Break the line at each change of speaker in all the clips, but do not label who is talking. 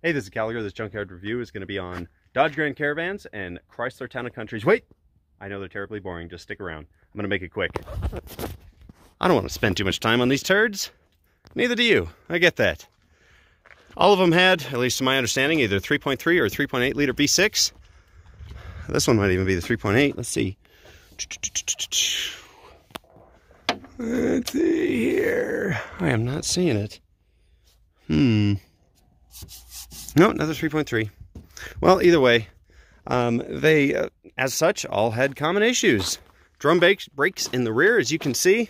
Hey, this is Cahlager. This Junkyard Review is going to be on Dodge Grand Caravans and Chrysler Town & Countries. Wait! I know they're terribly boring. Just stick around. I'm going to make it quick. I don't want to spend too much time on these turds. Neither do you. I get that. All of them had, at least to my understanding, either 3.3 or 3.8 liter V6. This one might even be the 3.8. Let's see. Let's see here. I am not seeing it. Hmm. No, another 3.3. Well, either way, um, they, uh, as such, all had common issues. Drum brakes in the rear, as you can see.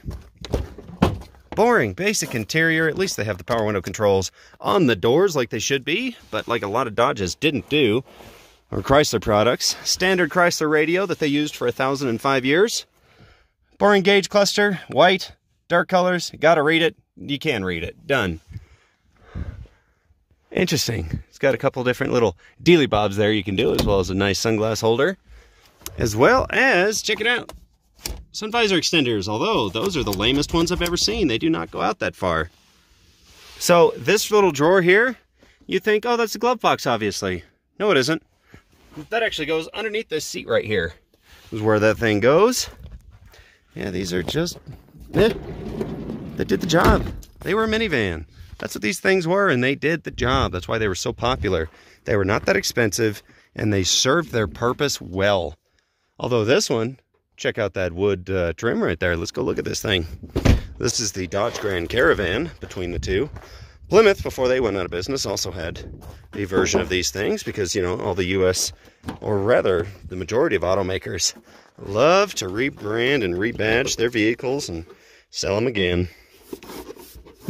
Boring, basic interior. At least they have the power window controls on the doors like they should be, but like a lot of Dodges didn't do, or Chrysler products. Standard Chrysler radio that they used for 1,005 years. Boring gauge cluster, white, dark colors. Gotta read it. You can read it. Done. Interesting. It's got a couple different little dealy bobs there you can do, as well as a nice sunglass holder. As well as, check it out, sun visor extenders, although those are the lamest ones I've ever seen. They do not go out that far. So this little drawer here, you think, oh, that's a glove box, obviously. No, it isn't. That actually goes underneath this seat right here. Is where that thing goes. Yeah, these are just, eh, they did the job. They were a minivan. That's what these things were, and they did the job. That's why they were so popular. They were not that expensive, and they served their purpose well. Although this one, check out that wood uh, trim right there. Let's go look at this thing. This is the Dodge Grand Caravan between the two. Plymouth, before they went out of business, also had a version of these things because, you know, all the U.S., or rather, the majority of automakers love to rebrand and rebadge their vehicles and sell them again.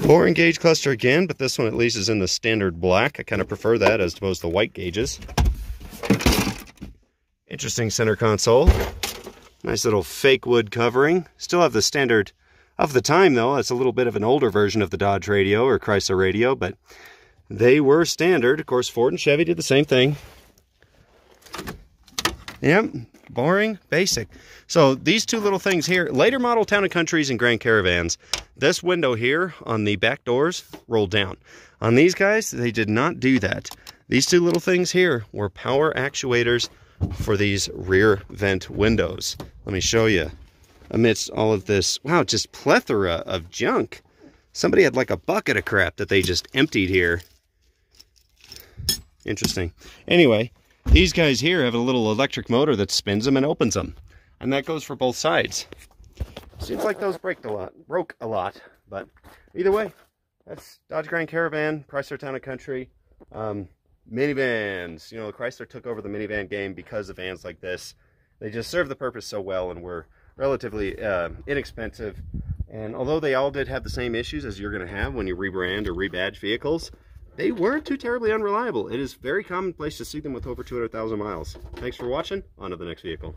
Boring gauge cluster again, but this one at least is in the standard black. I kind of prefer that as opposed to white gauges. Interesting center console. Nice little fake wood covering. Still have the standard of the time though. It's a little bit of an older version of the Dodge radio or Chrysler radio, but they were standard. Of course, Ford and Chevy did the same thing. Yep, boring, basic. So these two little things here, later model Town and Countries and Grand Caravans, this window here on the back doors rolled down. On these guys, they did not do that. These two little things here were power actuators for these rear vent windows. Let me show you. Amidst all of this, wow, just plethora of junk. Somebody had like a bucket of crap that they just emptied here. Interesting. Anyway, these guys here have a little electric motor that spins them and opens them. And that goes for both sides. Seems like those broke a lot, broke a lot, but either way, that's Dodge Grand Caravan, Chrysler Town and Country. Um, minivans, you know, Chrysler took over the minivan game because of vans like this. They just serve the purpose so well and were relatively uh, inexpensive. And although they all did have the same issues as you're going to have when you rebrand or rebadge vehicles, they weren't too terribly unreliable. It is very commonplace to see them with over 200,000 miles. Thanks for watching. On to the next vehicle.